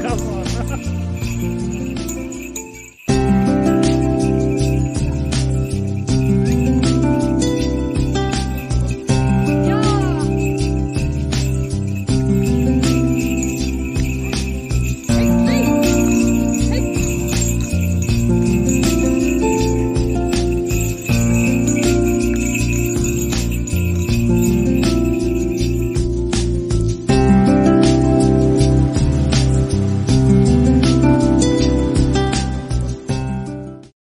Come on.